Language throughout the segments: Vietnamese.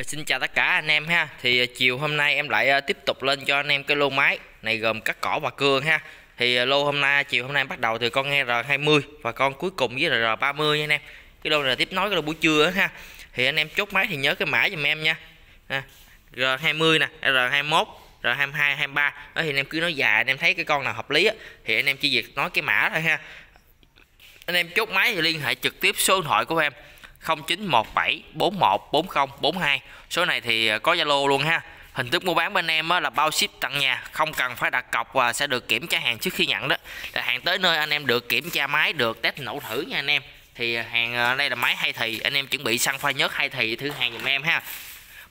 Ờ, xin chào tất cả anh em ha. Thì ờ, chiều hôm nay em lại ờ, tiếp tục lên cho anh em cái lô máy Này gồm cắt cỏ và cưa ha. Thì lô hôm nay chiều hôm nay bắt đầu từ con nghe R20 Và con cuối cùng với R30 nha anh em. Cái lô này là tiếp nối cái lô buổi trưa ha. Thì anh em chốt máy thì nhớ cái mã giùm em nha. À, ha. R20 nè R21 R22, 23 đó thì anh em cứ nói dài anh em thấy cái con nào hợp lý á Thì anh em chỉ việc nói cái mã thôi ha. Anh em chốt máy thì liên hệ trực tiếp số điện thoại của em. 0917 41 40 42 số này thì ờ, có Zalo luôn ha. Hình thức mua bán bên em là bao ship tận nhà không cần phải đặt cọc và sẽ được kiểm tra hàng trước khi nhận đó. Là hàng tới nơi anh em được kiểm tra máy được test nổ thử nha anh em. Thì ờ, hàng ờ, đây là máy hay thì anh em chuẩn bị xăng pha nhớt hay thì thử hàng giùm em ha.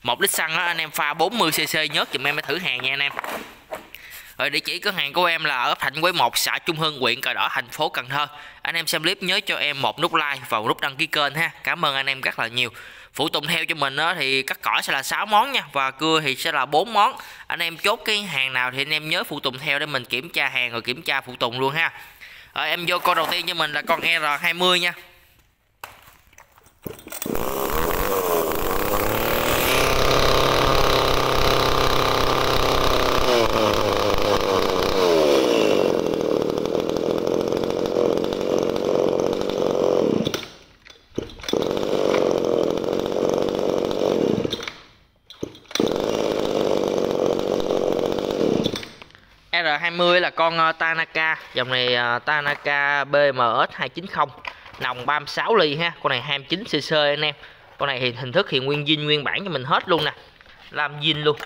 Một lít xăng đó, anh em pha 40 cc nhớt giùm em mới thử hàng nha anh em rồi địa chỉ cửa hàng của em là ở Thạnh Quế 1, xã Trung Hưng, huyện Cờ Đỏ, thành phố Cần Thơ. Anh em xem clip nhớ cho em một nút like và một nút đăng ký kênh ha. Cảm ơn anh em rất là nhiều. Phụ tùng theo cho mình đó thì cắt cỏ sẽ là 6 món nha và cưa thì sẽ là 4 món. Anh em chốt cái hàng nào thì anh em nhớ phụ tùng theo để mình kiểm tra hàng rồi kiểm tra phụ tùng luôn ha. Rồi em vô con đầu tiên cho mình là con R20 nha. R20 là con ờ, Tanaka. Dòng này ờ, Tanaka BMS 290 nòng 36 ly ha. Con này 29 cc anh em. Con này thì hình thức hiện nguyên zin nguyên bản cho mình hết luôn nè. Làm zin luôn.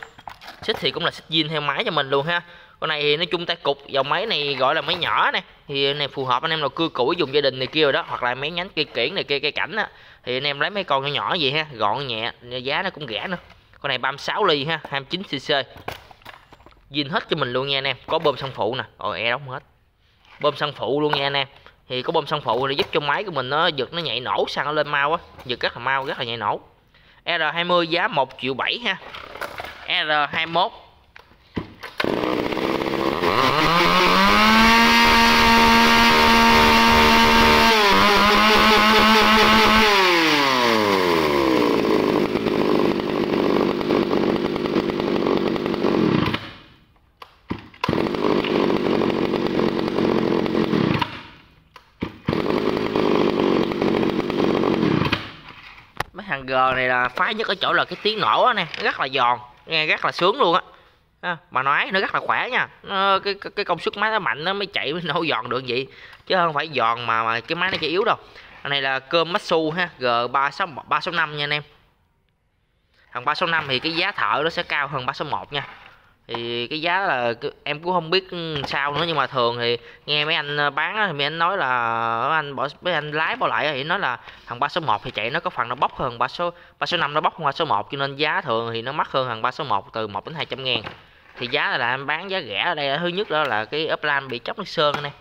Xích thì cũng là xích zin theo máy cho mình luôn ha. Con này thì nói chung tay cục, dòng máy này gọi là máy nhỏ nè. Thì này phù hợp, anh em nào cưa củi dùng gia đình này kia rồi đó, hoặc là mấy nhánh cây kiển này kia, cây cảnh á, thì anh em lấy mấy con nhỏ nhỏ gì ha. Gọn nhẹ, giá nó cũng rẻ nữa. Con này 36 ly ha 29 cc zin hết cho mình luôn nha anh em. Có bơm xăng phụ nè. Rồi e đóng hết. Bơm xăng phụ luôn nha anh em. Thì có bơm xăng phụ để giúp cho máy của mình nó giật, nó nhảy nổ xăng nó lên mau á. Giật rất là mau, rất là nhảy nổ. R20 giá 1 triệu 7 ha. R21 này là phái nhất ở chỗ là cái tiếng nổ á nè rất là giòn nghe rất là sướng luôn á. À, mà nói nó rất là khỏe nha. Nó, cái, cái cái công suất máy nó mạnh nó mới chạy mới nổ giòn được vậy. Chứ không phải giòn mà mà cái máy nó chạy yếu đâu. Cái này là cơm Matsu ha G ba sáu ba sáu năm nha anh em. Thằng 365 thì cái giá thợ nó sẽ cao hơn 361 nha thì cái giá là em cũng không biết sao nữa nhưng mà thường thì nghe mấy anh ờ, bán thì mấy anh nói là ờ, anh bỏ mấy anh lái bỏ lại thì nói là thằng 361 thì chạy nó có phần nó bốc hơn 36 365 nó bốc hơn 361 cho nên giá thường thì nó mắc hơn thằng 361 từ 1 đến 200 ngàn. Thì giá là em bán giá rẻ ở đây thứ nhất đó là cái upline bị chóc nước sơn này.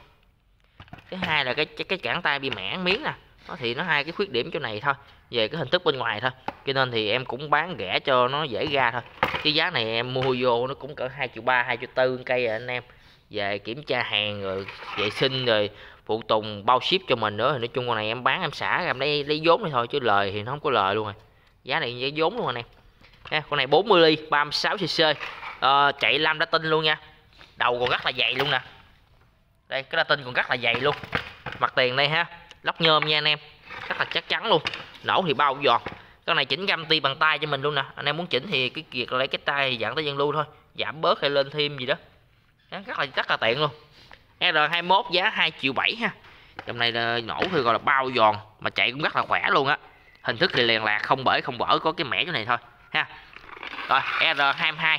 Thứ hai là cái cái, cản tay bị mẻ miếng nè nó thì nó hai cái khuyết điểm chỗ này thôi về cái hình thức bên ngoài thôi. Cho nên thì em cũng bán rẻ cho nó dễ ra thôi. Cái giá này em mua vô nó cũng cỡ hai triệu ba hai triệu tư cây rồi anh em. Về kiểm tra hàng rồi vệ sinh rồi phụ tùng bao ship cho mình nữa. Thì nói chung con này em bán em xả em lấy lấy vốn này thôi chứ lời thì nó không có lời luôn rồi. Giá này giá vốn luôn anh em. Nha, con này 40 ly 36 cc ờ, chạy lam đã tinh luôn nha. Đầu còn rất là dày luôn nè. Đây cái đa tinh còn rất là dày luôn. Mặt tiền đây ha lóc nhôm nha anh em. Rất là chắc chắn luôn. Nổ thì bao giòn con này chỉnh găm ti bằng tay cho mình luôn nè. Anh em muốn chỉnh thì cái việc lấy cái tay thì dạng tới dân lưu thôi. Giảm bớt hay lên thêm gì đó. Rất là rất là tiện luôn. R21 giá 2 triệu 7 ha. Dòng này là nổ thì gọi là bao giòn, mà chạy cũng rất là khỏe luôn á. Hình thức thì liền lạc, không bể, không vỡ có cái mẻ chỗ này thôi. Ha. Rồi R22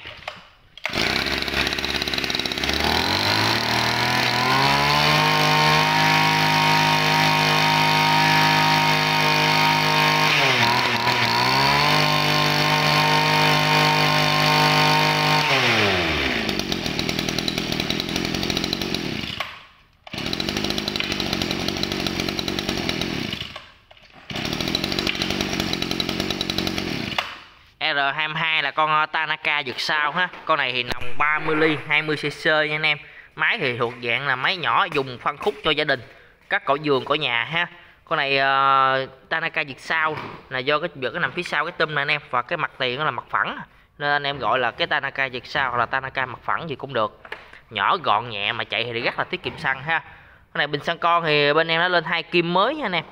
là con ờ, Tanaka giật sao ha? Con này thì nòng 30 ly 20 cc nha anh em. Máy thì thuộc dạng là máy nhỏ dùng phân khúc cho gia đình. Các cỏ giường cỏ nhà ha. Con này uh, Tanaka Việt sao là do cái việc cái nằm phía sau cái tum này anh em và cái mặt tiền nó là mặt phẳng. Nên anh em gọi là cái Tanaka Việt sao hoặc là Tanaka mặt phẳng gì cũng được. Nhỏ gọn nhẹ mà chạy thì rất là tiết kiệm xăng ha. Cái này bình xăng con thì bên em nó lên hai kim mới nha anh em.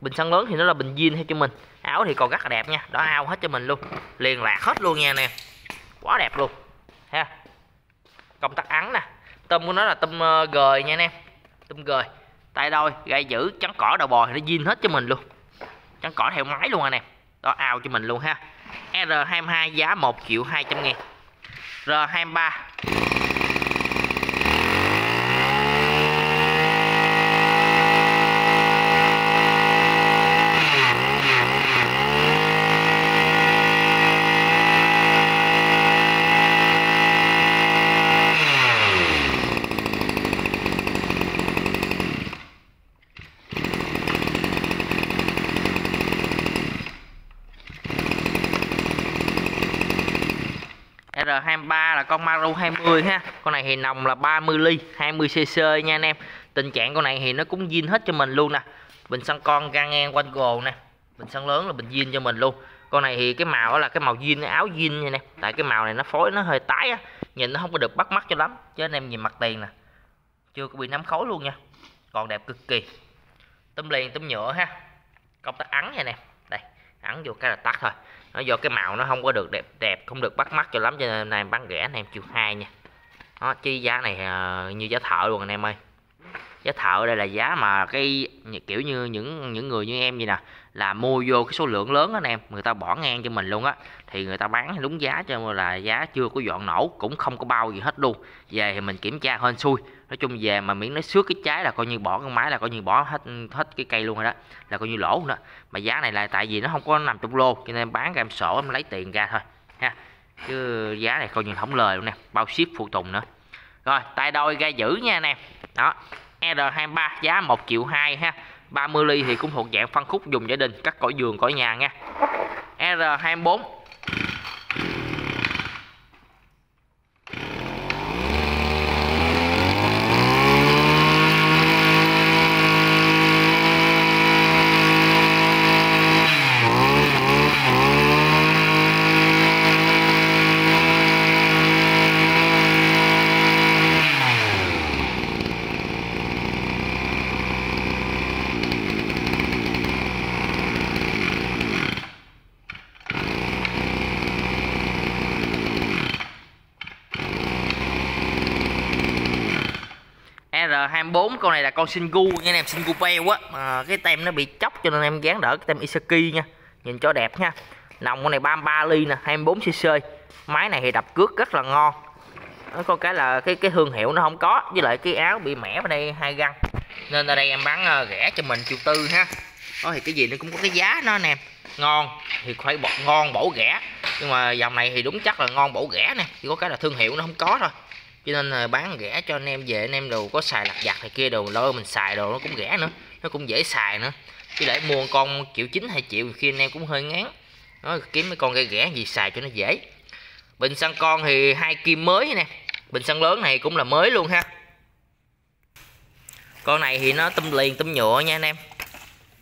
Bình xăng lớn thì nó là bình zin theo cho mình. Áo thì còn rất là đẹp nha. Đó ao hết cho mình luôn. Liền lạc hết luôn nha anh em quá đẹp luôn. Ha. Công tắc ắn nè. Tôm của nó là tôm ờ, gời nha anh em. Tôm gời. Tay đôi, gai giữ trắng cỏ đầu bò thì nó zin hết cho mình luôn. Trắng cỏ theo máy luôn anh em. Đó, ao cho mình luôn ha. R22 giá 1 triệu 200 ngàn. R23 R23 20 ha. Con này thì nòng là 30 ly 20cc nha anh em. Tình trạng con này thì nó cũng zin hết cho mình luôn nè. Bình xăng con gan ngang quanh gồ nè. Bình xăng lớn là bình zin cho mình luôn. Con này thì cái màu là cái màu zin áo zin nha nè tại cái màu này nó phối, nó hơi tái á. Nhìn nó không có được bắt mắt cho lắm. Chứ anh em nhìn mặt tiền nè. Chưa có bị nắm khối luôn nha. Còn đẹp cực kỳ. Tấm liền tấm nhựa ha. Công tắc ắn nha nè đây, ắn vô cái là tắt thôi nó do cái màu nó không có được đẹp đẹp không được bắt mắt cho lắm cho nên này bán rẻ anh em chiều hai nha. Đó chi giá này uh, như giá thợ luôn anh em ơi giá thợ đây là giá mà cái kiểu như những những người như em gì nè, là mua vô cái số lượng lớn anh em, người ta bỏ ngang cho mình luôn á. Thì người ta bán đúng giá cho là giá chưa có dọn nổ, cũng không có bao gì hết luôn. Về thì mình kiểm tra hên xui. Nói chung về mà miễn nó xước cái trái là coi như bỏ con máy là coi như bỏ hết hết cái cây luôn rồi đó, là coi như lỗ đó. Mà giá này là tại vì nó không có nằm trong lô, cho nên bán ra em sổ em lấy tiền ra thôi, ha. Chứ giá này coi như không lời luôn nè, bao ship phụ tùng nữa. Rồi, tay đôi ga giữ nha anh em. Đó. R23 giá 1 triệu 2 ha. 30 ly thì cũng thuộc dạng phân khúc dùng gia đình, cắt cỏ giường cỏ nhà nha. R24 R24 con xin gu nha em Singu Peo á. À, cái tem nó bị chóc cho nên em gán đỡ cái tem Isaki nha. Nhìn cho đẹp nha. Nòng con này 33 ly nè 24cc máy này thì đập cước rất là ngon. Nó có cái là cái cái thương hiệu nó không có với lại cái áo bị mẻ ở đây hai găng. Nên ở đây em bán ờ, rẻ cho mình triệu tư ha. Đó thì cái gì nó cũng có cái giá nó nè. Ngon thì phải bột ngon bổ rẻ. Nhưng mà dòng này thì đúng chắc là ngon bổ rẻ nè. Chỉ có cái là thương hiệu nó không có thôi cho nên là bán rẻ cho anh em về anh em đồ có xài lặt vặt này kia đồ lôi mình xài đồ nó cũng rẻ nữa nó cũng dễ xài nữa. Chứ để mua con triệu chín hai triệu khi anh em cũng hơi ngán. Nó kiếm mấy con gây rẻ gì xài cho nó dễ. Bình xăng con thì hai kim mới nè bình xăng lớn này cũng là mới luôn ha. Con này thì nó tâm liền tâm nhựa nha anh em.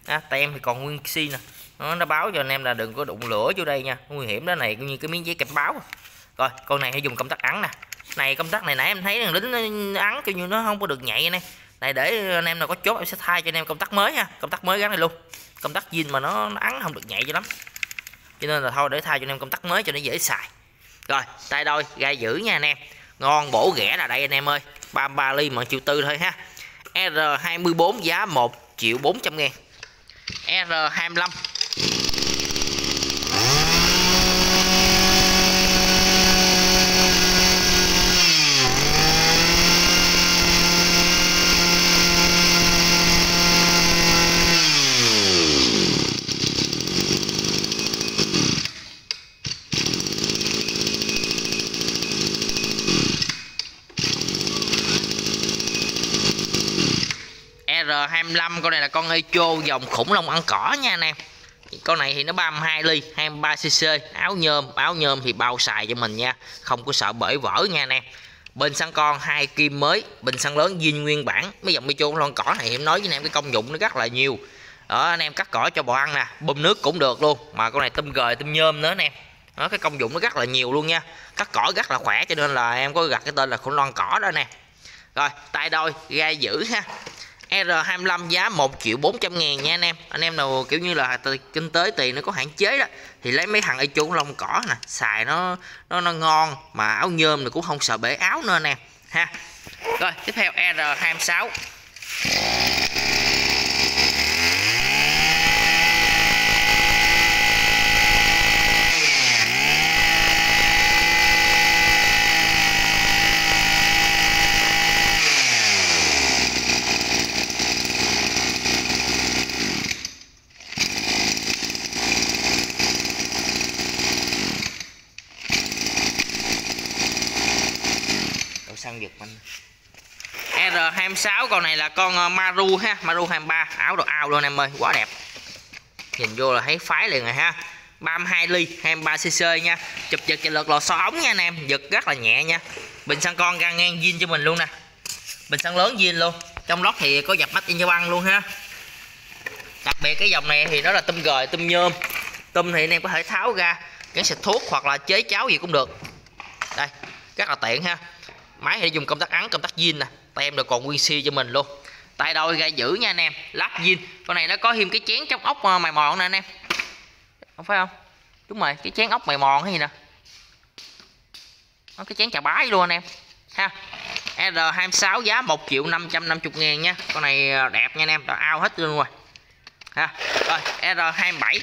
À, tem thì còn nguyên xi nè. Nó, nó báo cho anh em là đừng có đụng lửa vô đây nha. Nguy hiểm đó này cũng như cái miếng giấy kẹp báo. Rồi con này hãy dùng công tắc ắn nè này công tắc này nãy em thấy thằng lính nó ắn kiểu như nó không có được nhạy này này để anh em nào có chốt em sẽ thay cho anh em công tắc mới ha công tắc mới gắn này luôn. Công tắc zin mà nó, nó ắn không được nhạy cho lắm. Cho nên là thôi để thay cho anh em công tắc mới cho nó dễ xài. Rồi tay đôi gai giữ nha anh em. Ngon bổ rẻ là đây anh em ơi. 33 ly mà triệu tư thôi ha. R24 giá 1 triệu 400 ngàn. R25 R25, con này là con Echo dòng khủng long ăn cỏ nha anh em. Con này thì nó 32 ly 23cc áo nhôm áo nhôm thì bao xài cho mình nha, không có sợ bể vỡ nha anh em. Bên xăng con, hai kim mới bình xăng lớn zin nguyên bản. Mấy dòng Echo lon cỏ này em nói với anh em, cái công dụng nó rất là nhiều. Đó, anh em cắt cỏ cho bò ăn nè, bơm nước cũng được luôn, mà con này tôm gời, tôm nhôm nữa anh em. Đó, cái công dụng nó rất là nhiều luôn nha, cắt cỏ rất là khỏe cho nên là em có gặt cái tên là khủng long cỏ đó nè. Rồi, tay đôi, gai giữ ha. R25 giá 1 triệu 400 ngàn nha anh em. Anh em nào kiểu như là kinh tế, tiền nó có hạn chế đó, Thì lấy mấy thằng ở chuông lông cỏ nè, Xài nó nó nó ngon Mà áo nhôm thì cũng không sợ bể áo nữa anh em. Ha. Rồi, tiếp theo R26 xăng giật mình R26 con này là con ờ, Maru ha, Maru 23 áo đồ ao luôn em ơi, quá đẹp. Nhìn vô là thấy phái liền rồi ha. 32 ly 23cc nha. Chụp giật chạy lượt lò xo ống nha anh em. Giật rất là nhẹ nha. Bình xăng con gan ngang zin cho mình luôn nè. Bình xăng lớn zin luôn. Trong lót thì có dập mắt in cho băng luôn ha. Đặc biệt cái dòng này thì nó là tôm gời, tôm nhôm. Tôm thì anh em có thể tháo ra cái xịt thuốc hoặc là chế cháo gì cũng được. Đây, rất là tiện ha máy thì dùng công tắc ắn công tắc zin nè. Tem rồi còn nguyên si cho mình luôn. Tay đôi gai giữ nha anh em. Lắp zin. Con này nó có thêm cái chén trong ốc ờ, mài mòn nè anh em. Không phải không? Đúng rồi, cái chén ốc mài mòn hay gì nè. Nó cái chén chà bái luôn anh em. Ha. R26 giá 1 triệu 550 ngàn nha. Con này ờ, đẹp nha anh em. Đã ao hết luôn rồi. Ha. Rồi R27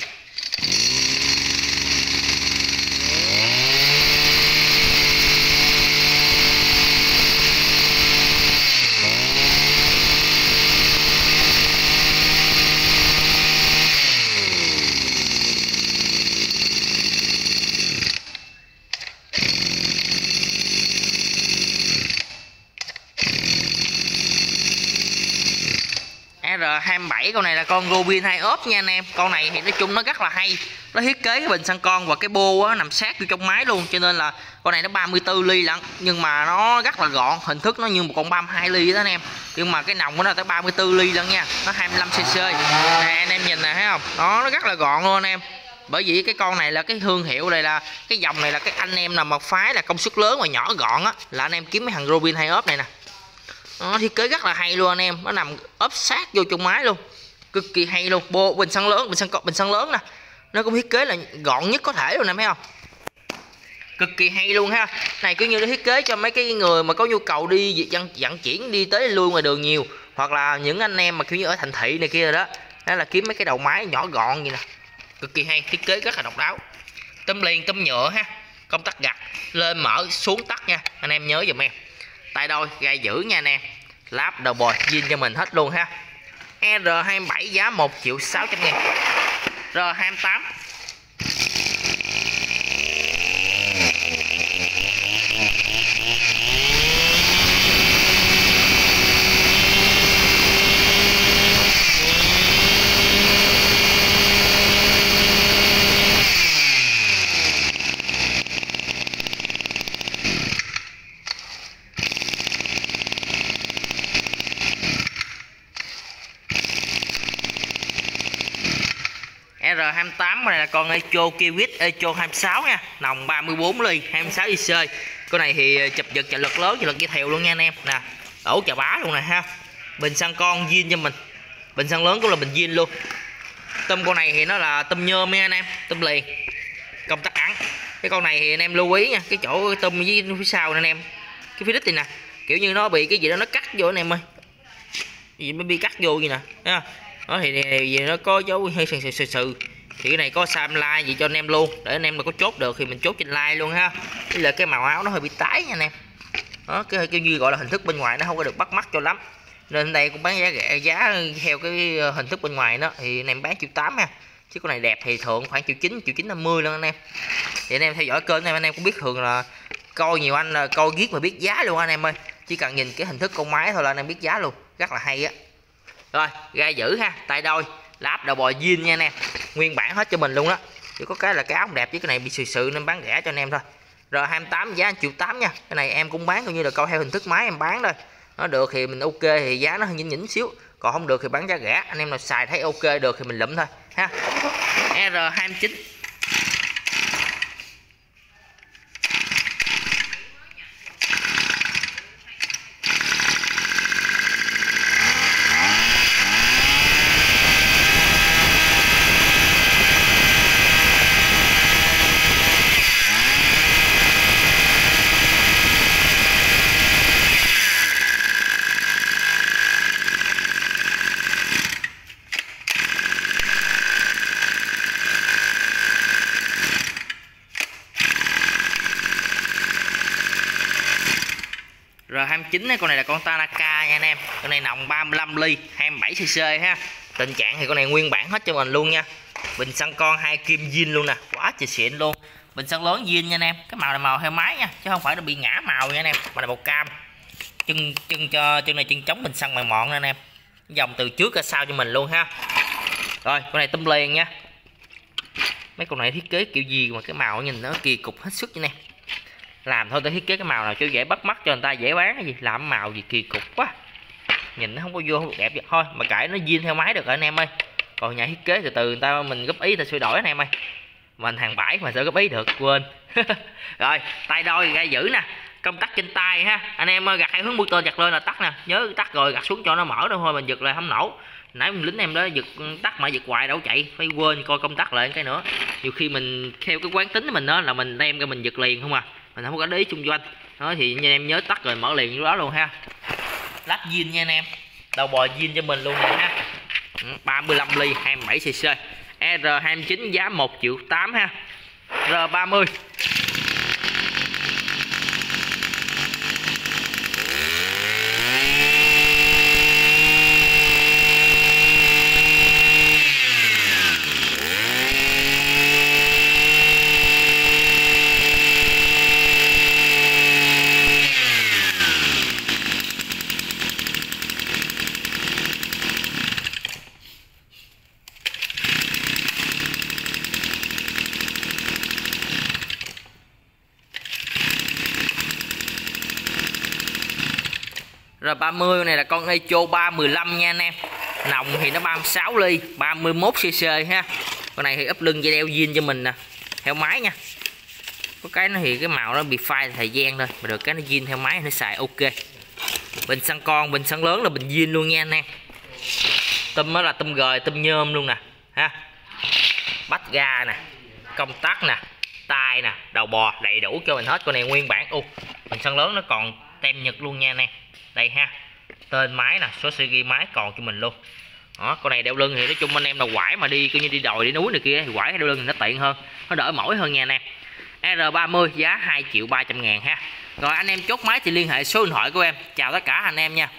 7 con này là con Robin hay ốp nha anh em. Con này thì nói chung nó rất là hay. Nó thiết kế cái bình xăng con và cái bô á, nằm sát vô trong máy luôn cho nên là con này nó 34 ly lận nhưng mà nó rất là gọn hình thức nó như một con 32 ly đó anh em. Nhưng mà cái nòng của nó tới 34 ly lận nha nó 25 cc nè anh em nhìn nè thấy không? Đó nó rất là gọn luôn anh em. Bởi vì cái con này là cái thương hiệu này là cái dòng này là cái anh em nào mà phái là công suất lớn mà nhỏ gọn á là anh em kiếm mấy thằng Robin hay ốp này nè. Nó thiết kế rất là hay luôn anh em nó nằm ốp sát vô trong máy luôn cực kỳ hay luôn bộ bình xăng lớn bình xăng bình xăng lớn nè nó cũng thiết kế là gọn nhất có thể luôn nè thấy không cực kỳ hay luôn ha này cứ như nó thiết kế cho mấy cái người mà có nhu cầu đi vận vận chuyển đi tới lui ngoài đường nhiều hoặc là những anh em mà kiểu như ở thành thị này kia rồi đó đó là kiếm mấy cái đầu máy nhỏ gọn vậy nè cực kỳ hay thiết kế rất là độc đáo tấm liền tấm nhựa ha công tắc gặt lên mở xuống tắt nha anh em nhớ giùm em tay đôi gai giữ nha anh em láp đầu bò zin cho mình hết luôn ha R27 giá 1 triệu 600 ngàn. R28 R28 này là con Echo Kiwit Echo 26 nha. Nòng 34 ly 26 IC con này thì ờ, chụp giật chạy lực lớn chạy lực dây thèo luôn nha anh em. Nè ổ chà bá luôn nè, ha. Bình xăng con zin cho mình. Bình xăng lớn cũng là bình zin luôn. Tôm con này thì nó là tôm nhôm nha anh em, tôm liền. Công tắc ắn cái con này thì anh em lưu ý nha, cái chỗ tôm với phía sau nè anh em. Cái phía đít này nè, kiểu như nó bị cái gì đó nó cắt vô anh em ơi. Gì mới bị cắt vô gì nè thấy không đó thì, gì nó có dấu hơi sừ sừ sừ thì cái này có sam like gì cho anh em luôn. Để anh em mà có chốt được thì mình chốt trên like luôn ha. Đây là cái màu áo nó hơi bị tái nha anh em. Đó cái kêu như gọi là hình thức bên ngoài nó không có được bắt mắt cho lắm. Nên đây cũng bán giá rẻ giá theo cái ờ, hình thức bên ngoài đó thì anh em bán triệu tám ha. Chứ con này đẹp thì thường khoảng triệu chín triệu chín năm mươi luôn anh em. Thì anh em theo dõi kênh này anh em cũng biết thường là coi nhiều anh ờ, coi giết mà biết giá luôn anh em ơi. Chỉ cần nhìn cái hình thức con máy thôi là anh em biết giá luôn. Rất là hay á rồi gai giữ ha, tay đôi. Láp đầu bò zin nha anh em. Nguyên bản hết cho mình luôn đó chỉ có cái là cái áo không đẹp chứ cái này bị sự sự nên bán rẻ cho anh em thôi. Rồi 28 giá 1 triệu 8 nha. Cái này em cũng bán coi như là câu theo hình thức máy em bán thôi. Nó được thì mình ok thì giá nó nhỉnh nhỉnh xíu. Còn không được thì bán giá rẻ. Anh em nào xài thấy ok được thì mình lụm thôi, ha. R29 R29 con này là con Tanaka nha anh em. Con này nòng 35 ly 27cc ha. Tình trạng thì con này nguyên bản hết cho mình luôn nha. Bình xăng con hai kim zin luôn nè. Quá trời xịn luôn. Bình xăng lớn zin nha anh em. Cái màu này màu theo máy nha, chứ không phải nó bị ngã màu nha anh em. Mà là màu cam. Chân chân cho chân này chân chống bình xăng mày mọn nha anh em. Dòng từ trước ra sau cho mình luôn ha. Rồi, con này tôm liền nha. Mấy con này thiết kế kiểu gì mà cái màu nhìn nó kỳ cục hết sức nha anh em làm thôi tôi thiết kế cái màu nào cho dễ bắt mắt cho người ta, dễ bán cái gì. Làm màu gì kỳ cục quá. Nhìn nó không có vô, không được đẹp vậy. Thôi, mà cãi nó zin theo máy được rồi anh em ơi. Còn nhà thiết kế từ từ người ta, mình góp ý ta sửa đổi anh em ơi. Mình hàng bãi mà sao góp ý được? Quên. Rồi, tay đôi gai giữ nè. Công tắc trên tay ha. Anh em gạt hai hướng mũi tên giật lên là tắt nè. Nhớ tắt rồi, gạt xuống cho nó mở đâu thôi, mình giật lại không nổ. Nãy mình lính em đó, giật tắt mà giật hoài đâu chạy. Phải quên coi công tắc lại cái nữa. Nhiều khi mình theo cái quán tính của mình đó, là mình đem ra mình giật liền không à mình không có để ý chung quanh. Đó, thì anh em nhớ tắt rồi, mở liền đó luôn ha. Lắp zin nha anh em. Đầu bò zin cho mình luôn nè ha. Ừ, 35 ly 27 cc R29 giá 1 triệu 8 ha. R30 30 này là con Echo 315 nha anh em. Nòng thì nó 36 ly 31cc ha. Con này thì ấp lưng dây đeo zin cho mình nè Theo máy nha. Có cái nó thì cái màu nó bị phai thời gian thôi Mà được cái nó zin theo máy nó xài ok. Bình xăng con, bình xăng lớn là bình zin luôn nha anh em. Tâm đó là tâm gời, tâm nhôm luôn nè ha. Bách ga nè Công tắc nè tay nè, đầu bò đầy đủ cho mình hết. Con này nguyên bản u bình xăng lớn nó còn tem nhật luôn nha anh em đây ha. Tên máy nè, số series máy còn cho mình luôn. Đó, con này đeo lưng thì nói chung anh em là quải mà đi, coi như đi đồi, đi núi này kia, thì quải đeo lưng thì nó tiện hơn. Nó đỡ mỏi hơn nha anh em. R30, giá 2 triệu 300 ngàn ha. Rồi anh em chốt máy thì liên hệ số điện thoại của em. Chào tất cả anh em nha.